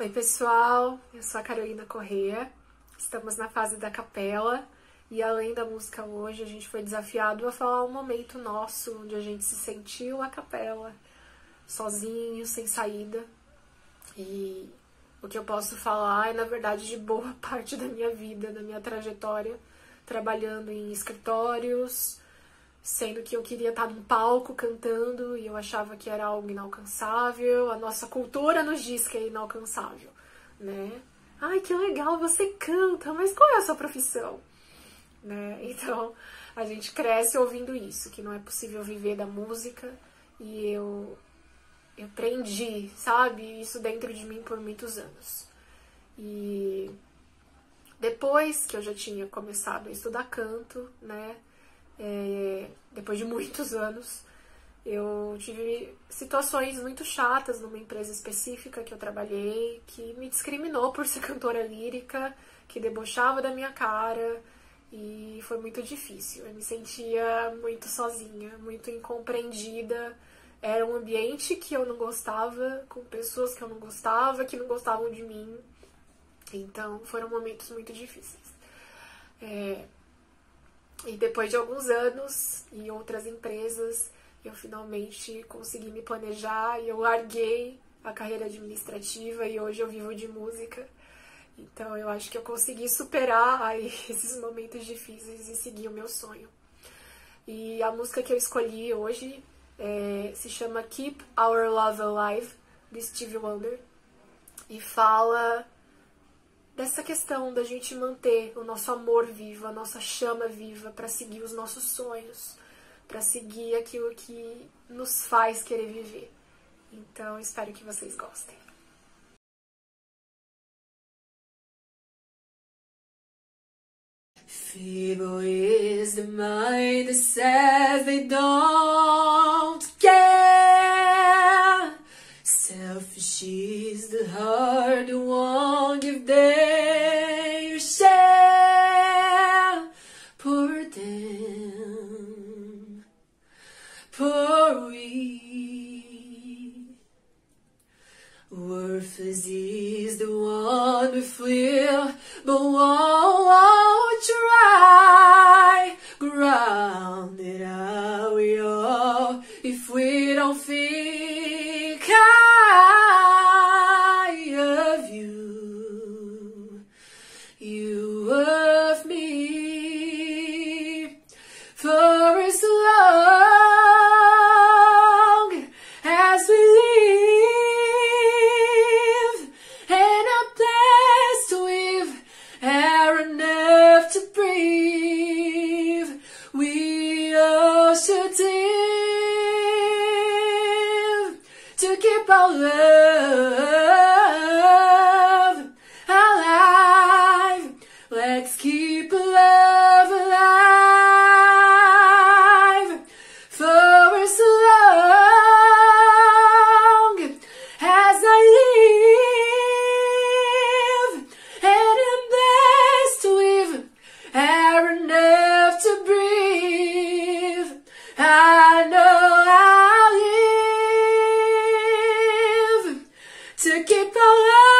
Oi, pessoal, eu sou a Carolina Corrêa, estamos na fase da capela. E além da música hoje, a gente foi desafiado a falar um momento nosso onde a gente se sentiu a capela, sozinho, sem saída. E o que eu posso falar é, na verdade, de boa parte da minha vida, da minha trajetória, trabalhando em escritórios, sendo que eu queria estar num palco cantando e eu achava que era algo inalcançável. A nossa cultura nos diz que é inalcançável, né? Ai, que legal, você canta, mas qual é a sua profissão? Né? Então, a gente cresce ouvindo isso, que não é possível viver da música e eu eu aprendi, sabe, isso dentro de mim por muitos anos. E depois que eu já tinha começado a estudar canto, né, é, depois de muitos anos, eu tive situações muito chatas numa empresa específica que eu trabalhei, que me discriminou por ser cantora lírica, que debochava da minha cara, e foi muito difícil. Eu me sentia muito sozinha, muito incompreendida. Era um ambiente que eu não gostava, com pessoas que eu não gostava, que não gostavam de mim. Então foram momentos muito difíceis. É, e depois de alguns anos em outras empresas, eu finalmente consegui me planejar e eu larguei a carreira administrativa e hoje eu vivo de música. Então eu acho que eu consegui superar aí esses momentos difíceis e seguir o meu sonho. E a música que eu escolhi hoje é, se chama Keep Our Love Alive, de Stevie Wonder, e fala dessa questão da gente manter o nosso amor vivo, a nossa chama viva para seguir os nossos sonhos, para seguir aquilo que nos faz querer viver. Então, espero que vocês gostem. Feeble is the mind She's the hard one if they yourself Poor them poor we. Worthless is the one we flee par. ce qui love.